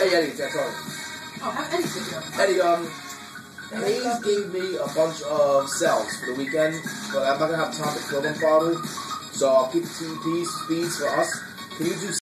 Hey Eddie, that's all. Oh, have Eddie um, Hayes gave me a bunch of cells for the weekend, but I'm not gonna have time to kill them, probably. So I'll keep the TP speeds for us. Can you do